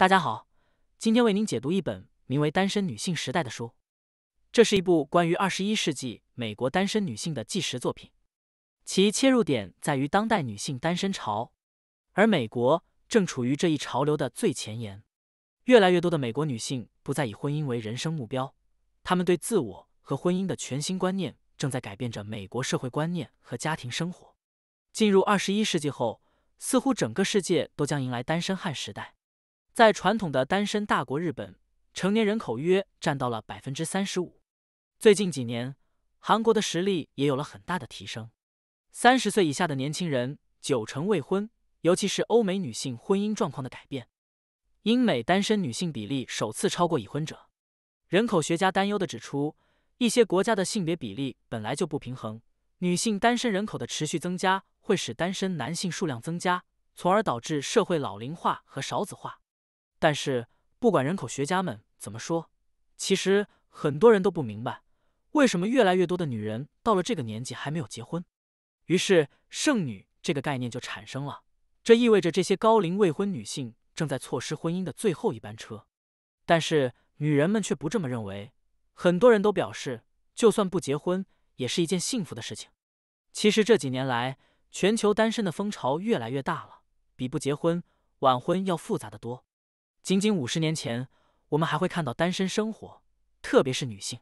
大家好，今天为您解读一本名为《单身女性时代》的书。这是一部关于二十一世纪美国单身女性的纪实作品，其切入点在于当代女性单身潮，而美国正处于这一潮流的最前沿。越来越多的美国女性不再以婚姻为人生目标，她们对自我和婚姻的全新观念正在改变着美国社会观念和家庭生活。进入二十一世纪后，似乎整个世界都将迎来单身汉时代。在传统的单身大国日本，成年人口约占到了百分之三十五。最近几年，韩国的实力也有了很大的提升。三十岁以下的年轻人九成未婚，尤其是欧美女性婚姻状况的改变。英美单身女性比例首次超过已婚者。人口学家担忧的指出，一些国家的性别比例本来就不平衡，女性单身人口的持续增加会使单身男性数量增加，从而导致社会老龄化和少子化。但是，不管人口学家们怎么说，其实很多人都不明白，为什么越来越多的女人到了这个年纪还没有结婚。于是，剩女这个概念就产生了。这意味着这些高龄未婚女性正在错失婚姻的最后一班车。但是，女人们却不这么认为。很多人都表示，就算不结婚，也是一件幸福的事情。其实，这几年来，全球单身的风潮越来越大了，比不结婚、晚婚要复杂的多。仅仅五十年前，我们还会看到单身生活，特别是女性。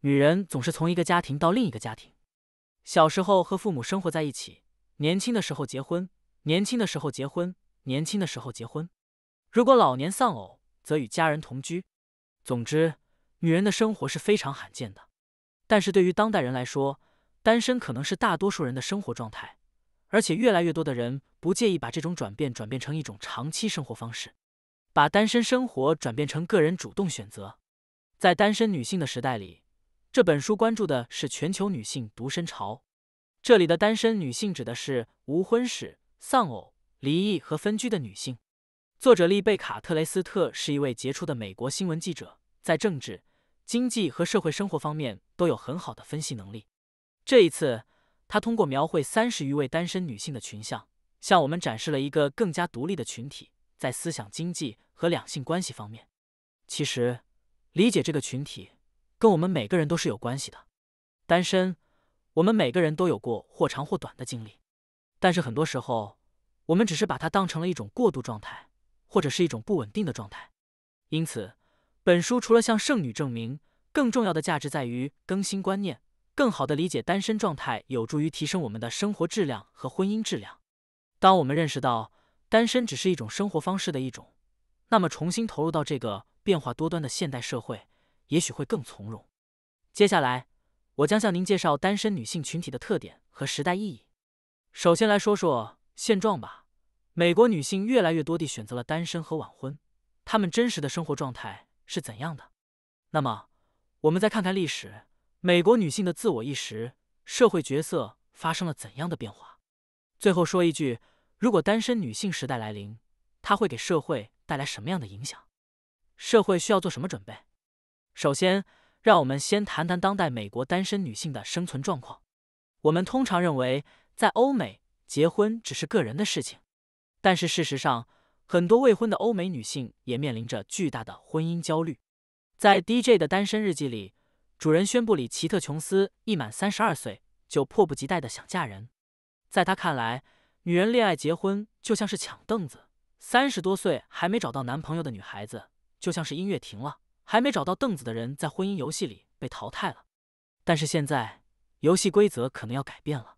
女人总是从一个家庭到另一个家庭，小时候和父母生活在一起，年轻的时候结婚，年轻的时候结婚，年轻的时候结婚。如果老年丧偶，则与家人同居。总之，女人的生活是非常罕见的。但是对于当代人来说，单身可能是大多数人的生活状态，而且越来越多的人不介意把这种转变转变成一种长期生活方式。把单身生活转变成个人主动选择，在单身女性的时代里，这本书关注的是全球女性独身潮。这里的单身女性指的是无婚史、丧偶、离异和分居的女性。作者丽贝卡·特雷斯特是一位杰出的美国新闻记者，在政治、经济和社会生活方面都有很好的分析能力。这一次，她通过描绘三十余位单身女性的群像，向我们展示了一个更加独立的群体。在思想、经济和两性关系方面，其实理解这个群体跟我们每个人都是有关系的。单身，我们每个人都有过或长或短的经历，但是很多时候我们只是把它当成了一种过渡状态，或者是一种不稳定的状态。因此，本书除了向剩女证明，更重要的价值在于更新观念，更好的理解单身状态，有助于提升我们的生活质量和婚姻质量。当我们认识到。单身只是一种生活方式的一种，那么重新投入到这个变化多端的现代社会，也许会更从容。接下来，我将向您介绍单身女性群体的特点和时代意义。首先来说说现状吧。美国女性越来越多地选择了单身和晚婚，她们真实的生活状态是怎样的？那么，我们再看看历史，美国女性的自我意识、社会角色发生了怎样的变化？最后说一句。如果单身女性时代来临，它会给社会带来什么样的影响？社会需要做什么准备？首先，让我们先谈谈当代美国单身女性的生存状况。我们通常认为，在欧美结婚只是个人的事情，但是事实上，很多未婚的欧美女性也面临着巨大的婚姻焦虑。在 DJ 的单身日记里，主人宣布里奇特·琼斯一满三十二岁就迫不及待的想嫁人，在他看来。女人恋爱结婚就像是抢凳子，三十多岁还没找到男朋友的女孩子，就像是音乐停了，还没找到凳子的人在婚姻游戏里被淘汰了。但是现在游戏规则可能要改变了。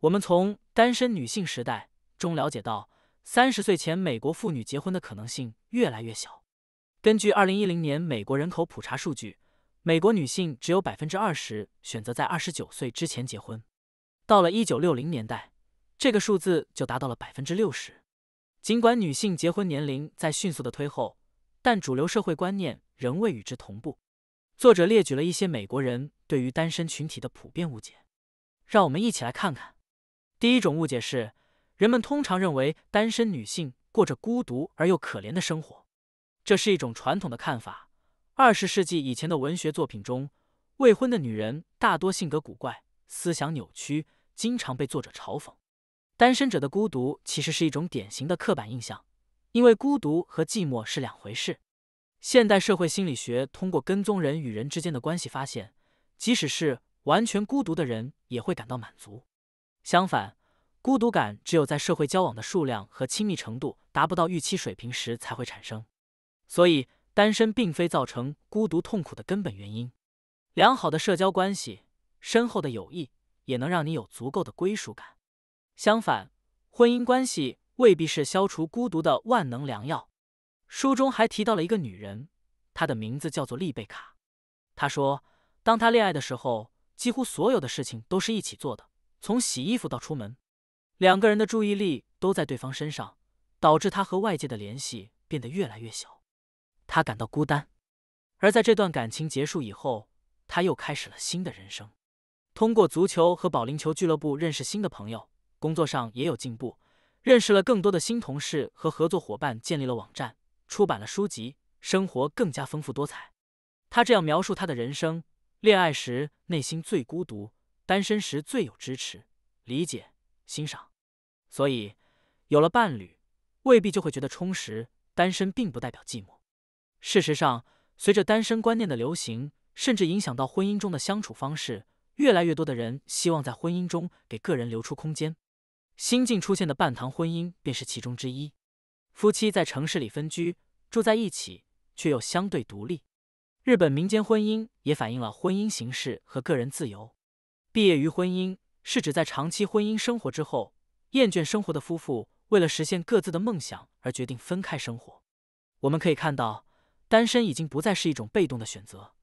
我们从单身女性时代中了解到，三十岁前美国妇女结婚的可能性越来越小。根据二零一零年美国人口普查数据，美国女性只有百分之二十选择在二十九岁之前结婚。到了一九六零年代。这个数字就达到了百分之六十。尽管女性结婚年龄在迅速的推后，但主流社会观念仍未与之同步。作者列举了一些美国人对于单身群体的普遍误解，让我们一起来看看。第一种误解是，人们通常认为单身女性过着孤独而又可怜的生活，这是一种传统的看法。二十世纪以前的文学作品中，未婚的女人大多性格古怪、思想扭曲，经常被作者嘲讽。单身者的孤独其实是一种典型的刻板印象，因为孤独和寂寞是两回事。现代社会心理学通过跟踪人与人之间的关系发现，即使是完全孤独的人也会感到满足。相反，孤独感只有在社会交往的数量和亲密程度达不到预期水平时才会产生。所以，单身并非造成孤独痛苦的根本原因。良好的社交关系、深厚的友谊也能让你有足够的归属感。相反，婚姻关系。未必是消除孤独的万能良药。书中还提到了一个女人，她的名字叫做丽贝卡。她说，当她恋爱的时候，几乎所有的事情都是一起做的，从洗衣服到出门，两个人的注意力都在对方身上，导致她和外界的联系变得越来越小。她感到孤单。而在这段感情结束以后，她又开始了新的人生，通过足球和保龄球俱乐部认识新的朋友，工作上也有进步。认识了更多的新同事和合作伙伴，建立了网站，出版了书籍，生活更加丰富多彩。他这样描述他的人生：恋爱时内心最孤独，单身时最有支持、理解、欣赏。所以，有了伴侣未必就会觉得充实，单身并不代表寂寞。事实上，随着单身观念的流行，甚至影响到婚姻中的相处方式，越来越多的人希望在婚姻中给个人留出空间。新近出现的半堂婚姻便是其中之一。夫妻在城市里分居，住在一起，却又相对独立。日本民间婚姻也反映了婚姻形式和个人自由。毕业于婚姻是指在长期婚姻生活之后，厌倦生活的夫妇为了实现各自的梦想而决定分开生活。我们可以看到，单身已经不再是一种被动的选择，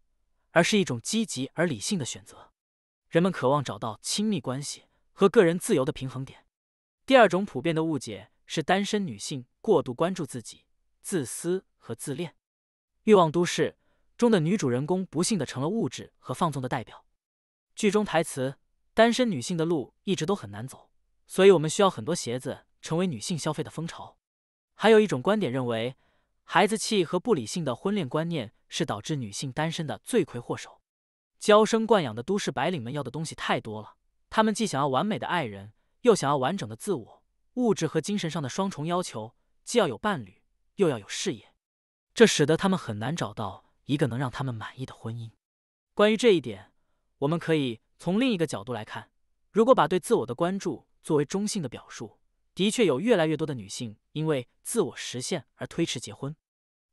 而是一种积极而理性的选择。人们渴望找到亲密关系和个人自由的平衡点。第二种普遍的误解是单身女性过度关注自己、自私和自恋。《欲望都市》中的女主人公不幸的成了物质和放纵的代表。剧中台词：“单身女性的路一直都很难走，所以我们需要很多鞋子，成为女性消费的风潮。”还有一种观点认为，孩子气和不理性的婚恋观念是导致女性单身的罪魁祸首。娇生惯养的都市白领们要的东西太多了，他们既想要完美的爱人。又想要完整的自我，物质和精神上的双重要求，既要有伴侣，又要有事业，这使得他们很难找到一个能让他们满意的婚姻。关于这一点，我们可以从另一个角度来看：如果把对自我的关注作为中性的表述，的确有越来越多的女性因为自我实现而推迟结婚。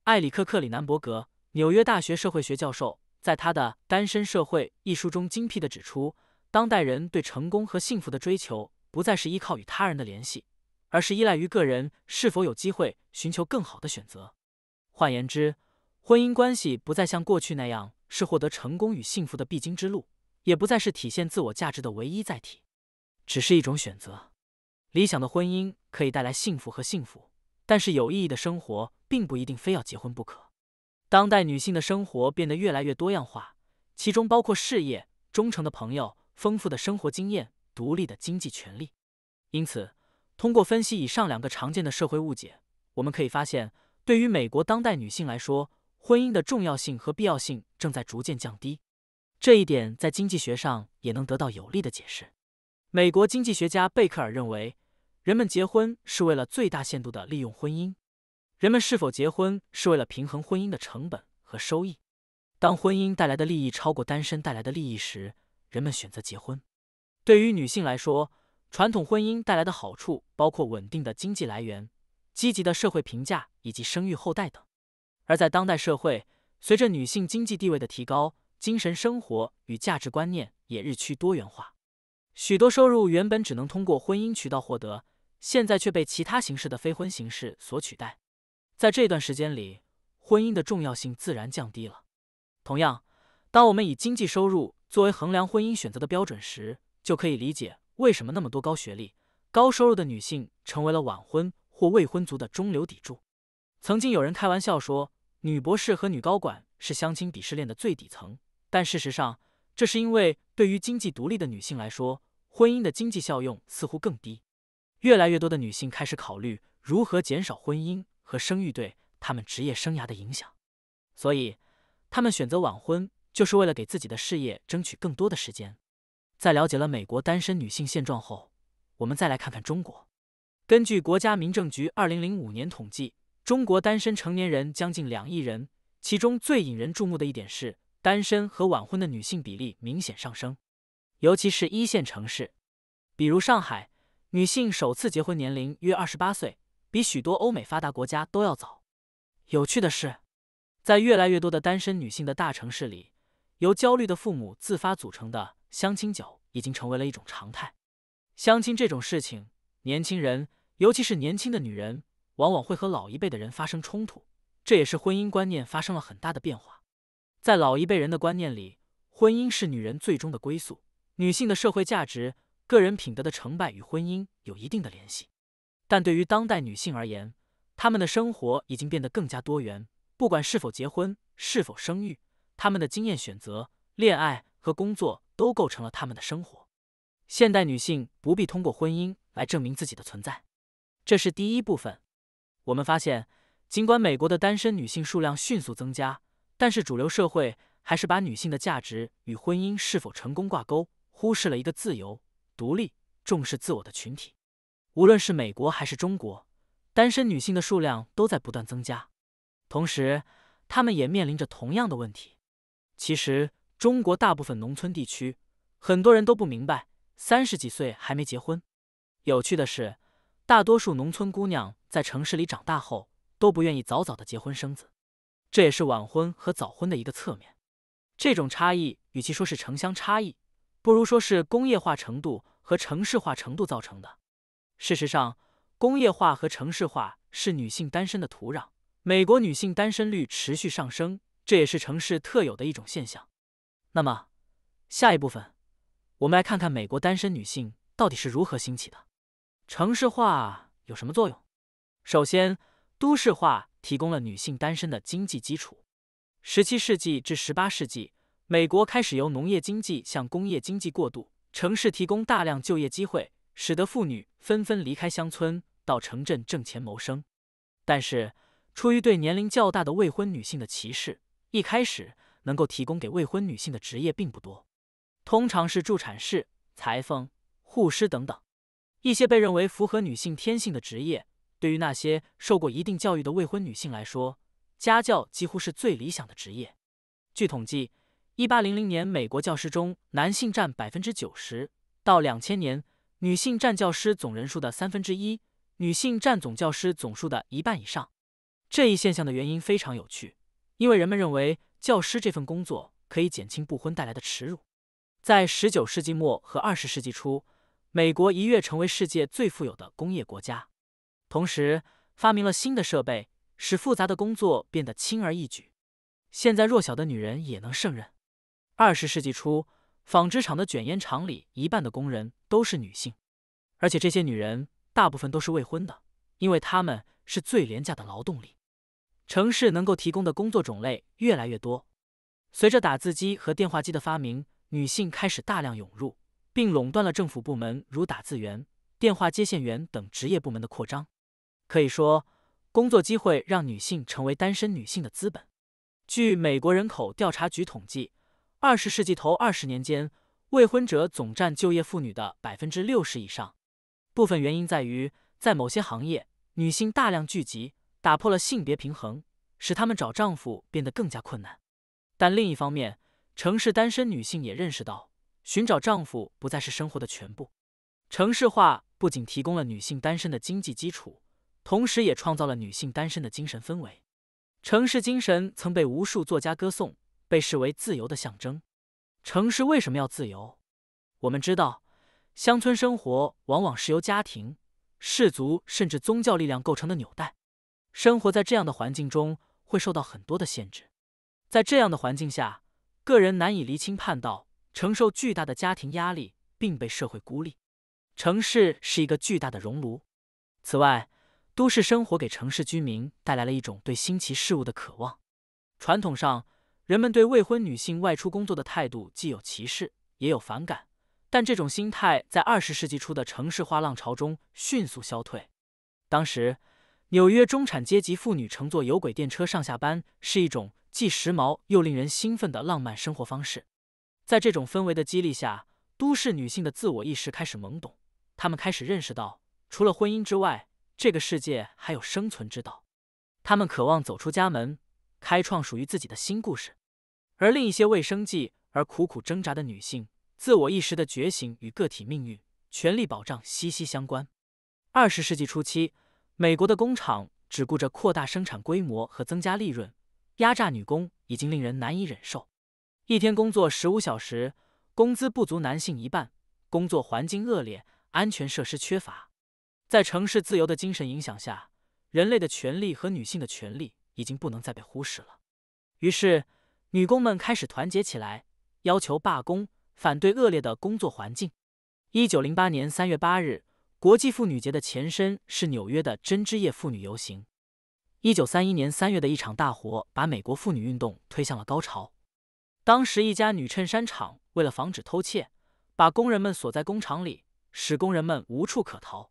埃里克·克里南伯格，纽约大学社会学教授，在他的《单身社会》一书中精辟地指出，当代人对成功和幸福的追求。不再是依靠与他人的联系，而是依赖于个人是否有机会寻求更好的选择。换言之，婚姻关系不再像过去那样是获得成功与幸福的必经之路，也不再是体现自我价值的唯一载体，只是一种选择。理想的婚姻可以带来幸福和幸福，但是有意义的生活并不一定非要结婚不可。当代女性的生活变得越来越多样化，其中包括事业、忠诚的朋友、丰富的生活经验。独立的经济权利。因此，通过分析以上两个常见的社会误解，我们可以发现，对于美国当代女性来说，婚姻的重要性和必要性正在逐渐降低。这一点在经济学上也能得到有力的解释。美国经济学家贝克尔认为，人们结婚是为了最大限度的利用婚姻。人们是否结婚是为了平衡婚姻的成本和收益。当婚姻带来的利益超过单身带来的利益时，人们选择结婚。对于女性来说，传统婚姻带来的好处包括稳定的经济来源、积极的社会评价以及生育后代等。而在当代社会，随着女性经济地位的提高，精神生活与价值观念也日趋多元化。许多收入原本只能通过婚姻渠道获得，现在却被其他形式的非婚形式所取代。在这段时间里，婚姻的重要性自然降低了。同样，当我们以经济收入作为衡量婚姻选择的标准时，就可以理解为什么那么多高学历、高收入的女性成为了晚婚或未婚族的中流砥柱。曾经有人开玩笑说，女博士和女高管是相亲鄙视链的最底层，但事实上，这是因为对于经济独立的女性来说，婚姻的经济效用似乎更低。越来越多的女性开始考虑如何减少婚姻和生育对她们职业生涯的影响，所以她们选择晚婚，就是为了给自己的事业争取更多的时间。在了解了美国单身女性现状后，我们再来看看中国。根据国家民政局二零零五年统计，中国单身成年人将近两亿人，其中最引人注目的一点是，单身和晚婚的女性比例明显上升，尤其是一线城市，比如上海，女性首次结婚年龄约二十八岁，比许多欧美发达国家都要早。有趣的是，在越来越多的单身女性的大城市里，由焦虑的父母自发组成的相亲角已经成为了一种常态。相亲这种事情，年轻人，尤其是年轻的女人。往往会和老一辈的人发生冲突，这也是婚姻观念发生了很大的变化。在老一辈人的观念里，婚姻是女人最终的归宿，女性的社会价值、个人品德的成败与婚姻有一定的联系。但对于当代女性而言，她们的生活已经变得更加多元，不管是否结婚、是否生育，她们的经验、选择、恋爱和工作都构成了她们的生活。现代女性不必通过婚姻来证明自己的存在，这是第一部分。我们发现，尽管美国的单身女性数量迅速增加，但是主流社会还是把女性的价值与婚姻是否成功挂钩，忽视了一个自由、独立、重视自我的群体。无论是美国还是中国，单身女性的数量都在不断增加，同时，她们也面临着同样的问题。其实，中国大部分农村地区，很多人都不明白，三十几岁还没结婚。有趣的是。大多数农村姑娘在城市里长大后都不愿意早早的结婚生子，这也是晚婚和早婚的一个侧面。这种差异与其说是城乡差异，不如说是工业化程度和城市化程度造成的。事实上，工业化和城市化是女性单身的土壤。美国女性单身率持续上升，这也是城市特有的一种现象。那么，下一部分我们来看看美国单身女性到底是如何兴起的。城市化有什么作用？首先，都市化提供了女性单身的经济基础。十七世纪至十八世纪，美国开始由农业经济向工业经济过渡，城市提供大量就业机会，使得妇女纷纷离开乡村到城镇挣钱谋生。但是，出于对年龄较大的未婚女性的歧视，一开始能够提供给未婚女性的职业并不多，通常是助产士、裁缝、护师等等。一些被认为符合女性天性的职业，对于那些受过一定教育的未婚女性来说，家教几乎是最理想的职业。据统计，一八零零年美国教师中男性占百分之九十，到两千年，女性占教师总人数的三分之一，女性占总教师总数的一半以上。这一现象的原因非常有趣，因为人们认为教师这份工作可以减轻不婚带来的耻辱。在十九世纪末和二十世纪初。美国一跃成为世界最富有的工业国家，同时发明了新的设备，使复杂的工作变得轻而易举。现在弱小的女人也能胜任。二十世纪初，纺织厂的卷烟厂里一半的工人都是女性，而且这些女人大部分都是未婚的，因为她们是最廉价的劳动力。城市能够提供的工作种类越来越多，随着打字机和电话机的发明，女性开始大量涌入。并垄断了政府部门如打字员、电话接线员等职业部门的扩张。可以说，工作机会让女性成为单身女性的资本。据美国人口调查局统计，二十世纪头二十年间，未婚者总占就业妇女的百分之六十以上。部分原因在于，在某些行业，女性大量聚集，打破了性别平衡，使她们找丈夫变得更加困难。但另一方面，城市单身女性也认识到。寻找丈夫不再是生活的全部。城市化不仅提供了女性单身的经济基础，同时也创造了女性单身的精神氛围。城市精神曾被无数作家歌颂，被视为自由的象征。城市为什么要自由？我们知道，乡村生活往往是由家庭、氏族甚至宗教力量构成的纽带。生活在这样的环境中，会受到很多的限制。在这样的环境下，个人难以离清叛道。承受巨大的家庭压力，并被社会孤立。城市是一个巨大的熔炉。此外，都市生活给城市居民带来了一种对新奇事物的渴望。传统上，人们对未婚女性外出工作的态度既有歧视，也有反感。但这种心态在二十世纪初的城市化浪潮中迅速消退。当时，纽约中产阶级妇女乘坐有轨电车上下班是一种既时髦又令人兴奋的浪漫生活方式。在这种氛围的激励下，都市女性的自我意识开始懵懂。她们开始认识到，除了婚姻之外，这个世界还有生存之道。她们渴望走出家门，开创属于自己的新故事。而另一些为生计而苦苦挣扎的女性，自我意识的觉醒与个体命运、权利保障息息相关。二十世纪初期，美国的工厂只顾着扩大生产规模和增加利润，压榨女工已经令人难以忍受。一天工作十五小时，工资不足男性一半，工作环境恶劣，安全设施缺乏。在城市自由的精神影响下，人类的权利和女性的权利已经不能再被忽视了。于是，女工们开始团结起来，要求罢工，反对恶劣的工作环境。一九零八年三月八日，国际妇女节的前身是纽约的针织业妇女游行。一九三一年三月的一场大火把美国妇女运动推向了高潮。当时，一家女衬衫厂为了防止偷窃，把工人们锁在工厂里，使工人们无处可逃。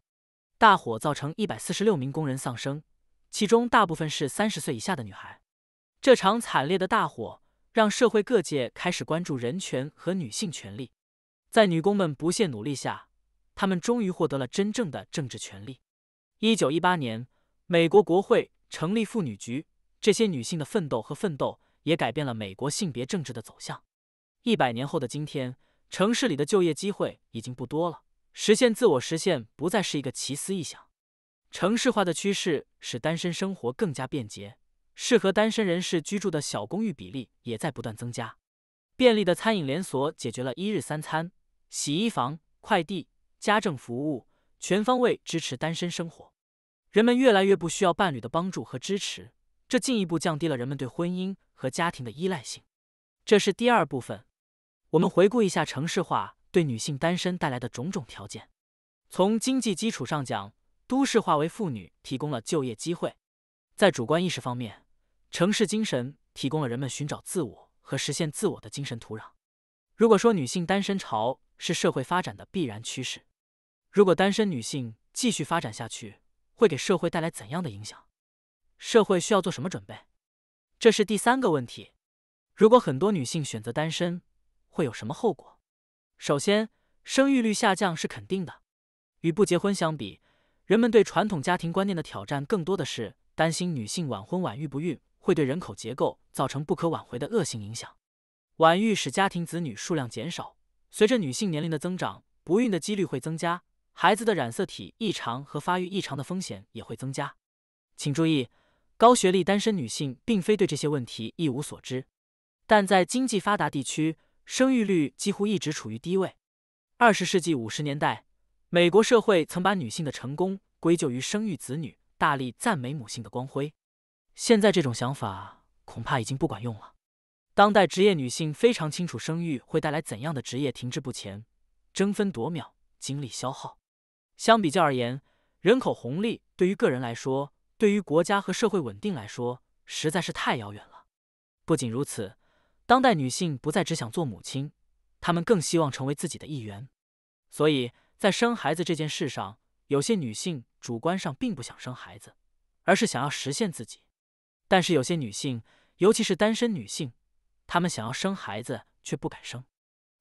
大火造成一百四十六名工人丧生，其中大部分是三十岁以下的女孩。这场惨烈的大火让社会各界开始关注人权和女性权利。在女工们不懈努力下，他们终于获得了真正的政治权利。一九一八年，美国国会成立妇女局，这些女性的奋斗和奋斗也改变了美国性别政治的走向。一百年后的今天，城市里的就业机会已经不多了。实现自我实现不再是一个奇思异想，城市化的趋势使单身生活更加便捷，适合单身人士居住的小公寓比例也在不断增加。便利的餐饮连锁解决了一日三餐、洗衣房、快递、家政服务，全方位支持单身生活。人们越来越不需要伴侣的帮助和支持，这进一步降低了人们对婚姻和家庭的依赖性。这是第二部分，我们回顾一下城市化。对女性单身带来的种种条件，从经济基础上讲，都市化为妇女提供了就业机会；在主观意识方面，城市精神提供了人们寻找自我和实现自我的精神土壤。如果说女性单身潮是社会发展的必然趋势，如果单身女性继续发展下去，会给社会带来怎样的影响？社会需要做什么准备？这是第三个问题。如果很多女性选择单身，会有什么后果？首先，生育率下降是肯定的。与不结婚相比，人们对传统家庭观念的挑战更多的是担心女性晚婚晚育不孕会对人口结构造成不可挽回的恶性影响。晚育使家庭子女数量减少，随着女性年龄的增长，不孕的几率会增加，孩子的染色体异常和发育异常的风险也会增加。请注意，高学历单身女性并非对这些问题一无所知，但在经济发达地区。生育率几乎一直处于低位。二十世纪五十年代，美国社会曾把女性的成功归咎于生育子女，大力赞美母性的光辉。现在这种想法恐怕已经不管用了。当代职业女性非常清楚生育会带来怎样的职业停滞不前、争分夺秒、精力消耗。相比较而言，人口红利对于个人来说，对于国家和社会稳定来说，实在是太遥远了。不仅如此。当代女性不再只想做母亲，她们更希望成为自己的一员。所以在生孩子这件事上，有些女性主观上并不想生孩子，而是想要实现自己；但是有些女性，尤其是单身女性，她们想要生孩子却不敢生。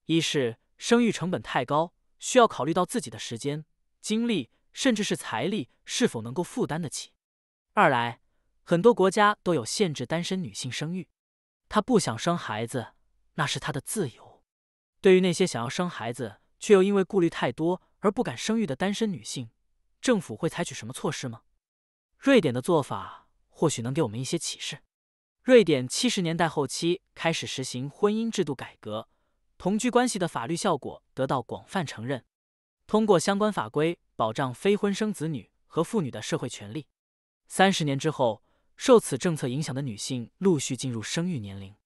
一是生育成本太高，需要考虑到自己的时间、精力，甚至是财力是否能够负担得起；二来很多国家都有限制单身女性生育。她不想生孩子，那是她的自由。对于那些想要生孩子却又因为顾虑太多而不敢生育的单身女性，政府会采取什么措施吗？瑞典的做法或许能给我们一些启示。瑞典七十年代后期开始实行婚姻制度改革，同居关系的法律效果得到广泛承认，通过相关法规保障非婚生子女和妇女的社会权利。三十年之后。受此政策影响的女性陆续进入生育年龄，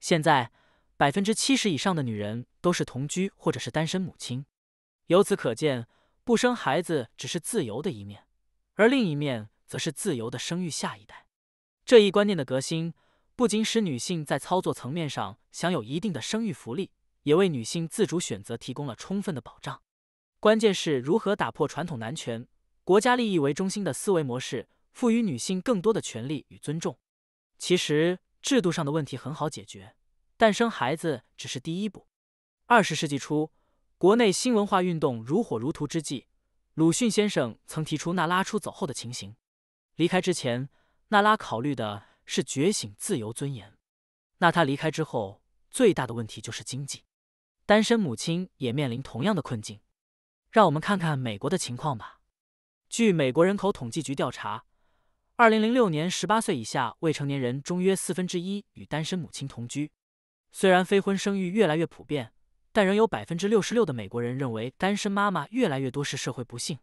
现在百分之七十以上的女人都是同居或者是单身母亲。由此可见，不生孩子只是自由的一面，而另一面则是自由的生育下一代。这一观念的革新，不仅使女性在操作层面上享有一定的生育福利，也为女性自主选择提供了充分的保障。关键是如何打破传统男权、国家利益为中心的思维模式。赋予女性更多的权利与尊重。其实制度上的问题很好解决，但生孩子只是第一步。二十世纪初，国内新文化运动如火如荼之际，鲁迅先生曾提出那拉出走后的情形。离开之前，娜拉考虑的是觉醒自由尊严。那她离开之后，最大的问题就是经济。单身母亲也面临同样的困境。让我们看看美国的情况吧。据美国人口统计局调查，二零零六年，十八岁以下未成年人中约四分之一与单身母亲同居。虽然非婚生育越来越普遍，但仍有百分之六十六的美国人认为单身妈妈越来越多是社会不幸。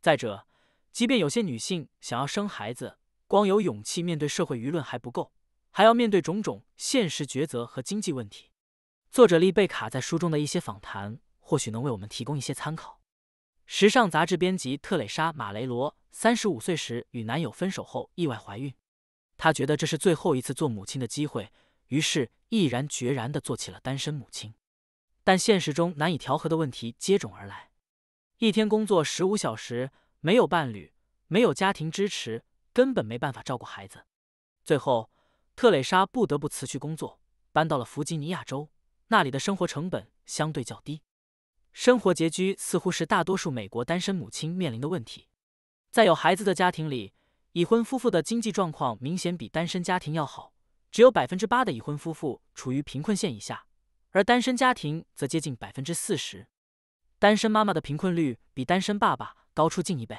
再者，即便有些女性想要生孩子，光有勇气面对社会舆论还不够，还要面对种种现实抉择和经济问题。作者丽贝卡在书中的一些访谈，或许能为我们提供一些参考。时尚杂志编辑特蕾莎·马雷罗三十五岁时与男友分手后意外怀孕，她觉得这是最后一次做母亲的机会，于是毅然决然地做起了单身母亲。但现实中难以调和的问题接踵而来：一天工作十五小时，没有伴侣，没有家庭支持，根本没办法照顾孩子。最后，特蕾莎不得不辞去工作，搬到了弗吉尼亚州。那里的生活成本相对较低，生活拮据似乎是大多数美国单身母亲面临的问题。在有孩子的家庭里，已婚夫妇的经济状况明显比单身家庭要好，只有百分之八的已婚夫妇处于贫困线以下，而单身家庭则接近百分之四十。单身妈妈的贫困率比单身爸爸高出近一倍。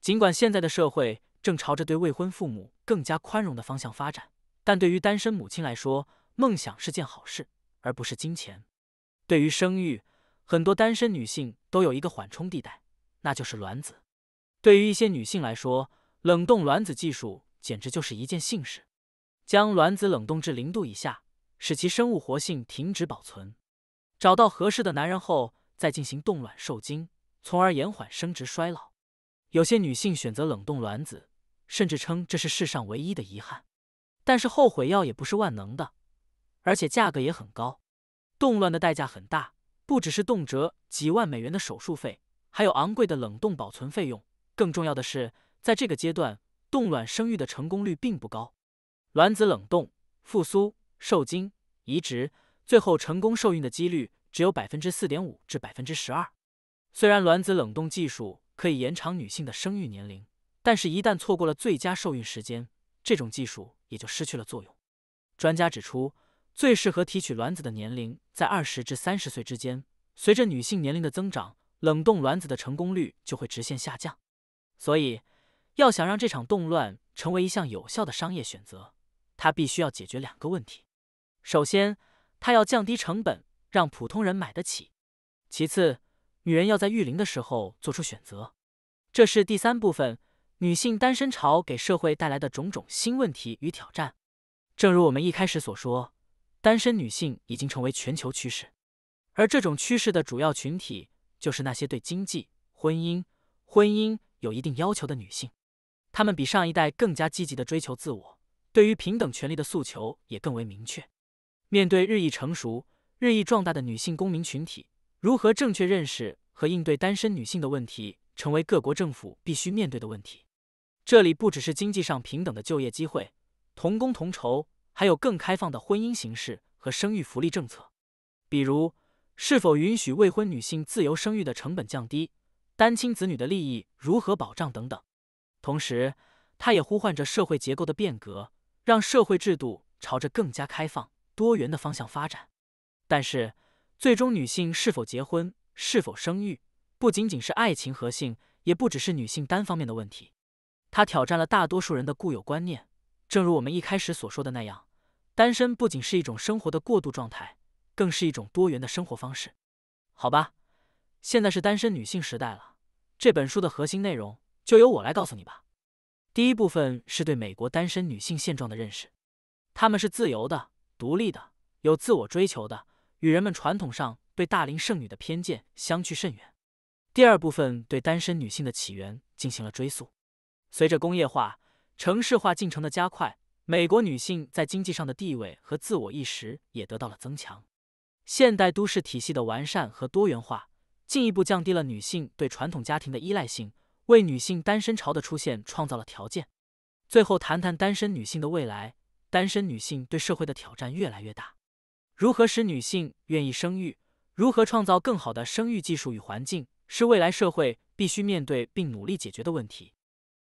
尽管现在的社会正朝着对未婚父母更加宽容的方向发展，但对于单身母亲来说，梦想是件好事。而不是金钱。对于生育，很多单身女性都有一个缓冲地带，那就是卵子。对于一些女性来说，冷冻卵子技术简直就是一件幸事。将卵子冷冻至零度以下，使其生物活性停止保存。找到合适的男人后，再进行冻卵受精，从而延缓生殖衰老。有些女性选择冷冻卵子，甚至称这是世上唯一的遗憾。但是后悔药也不是万能的。而且价格也很高，冻卵的代价很大，不只是动辄几万美元的手术费，还有昂贵的冷冻保存费用。更重要的是，在这个阶段，冻卵生育的成功率并不高。卵子冷冻、复苏、受精、移植，最后成功受孕的几率只有百分之四点五至百分之十二。虽然卵子冷冻技术可以延长女性的生育年龄，但是一旦错过了最佳受孕时间，这种技术也就失去了作用。专家指出。最适合提取卵子的年龄在二十至三十岁之间。随着女性年龄的增长，冷冻卵子的成功率就会直线下降。所以，要想让这场动乱成为一项有效的商业选择，它必须要解决两个问题：首先，它要降低成本，让普通人买得起；其次，女人要在育龄的时候做出选择。这是第三部分：女性单身潮给社会带来的种种新问题与挑战。正如我们一开始所说。单身女性已经成为全球趋势，而这种趋势的主要群体就是那些对经济、婚姻、婚姻有一定要求的女性。她们比上一代更加积极的追求自我，对于平等权利的诉求也更为明确。面对日益成熟、日益壮大的女性公民群体，如何正确认识和应对单身女性的问题，成为各国政府必须面对的问题。这里不只是经济上平等的就业机会，同工同酬。还有更开放的婚姻形式和生育福利政策，比如是否允许未婚女性自由生育的成本降低，单亲子女的利益如何保障等等。同时，它也呼唤着社会结构的变革，让社会制度朝着更加开放、多元的方向发展。但是，最终女性是否结婚、是否生育，不仅仅是爱情和性，也不只是女性单方面的问题，它挑战了大多数人的固有观念。正如我们一开始所说的那样，单身不仅是一种生活的过渡状态，更是一种多元的生活方式。好吧，现在是单身女性时代了。这本书的核心内容就由我来告诉你吧。第一部分是对美国单身女性现状的认识，她们是自由的、独立的、有自我追求的，与人们传统上对大龄剩女的偏见相去甚远。第二部分对单身女性的起源进行了追溯，随着工业化。城市化进程的加快，美国女性在经济上的地位和自我意识也得到了增强。现代都市体系的完善和多元化，进一步降低了女性对传统家庭的依赖性，为女性单身潮的出现创造了条件。最后谈谈单身女性的未来。单身女性对社会的挑战越来越大，如何使女性愿意生育，如何创造更好的生育技术与环境，是未来社会必须面对并努力解决的问题。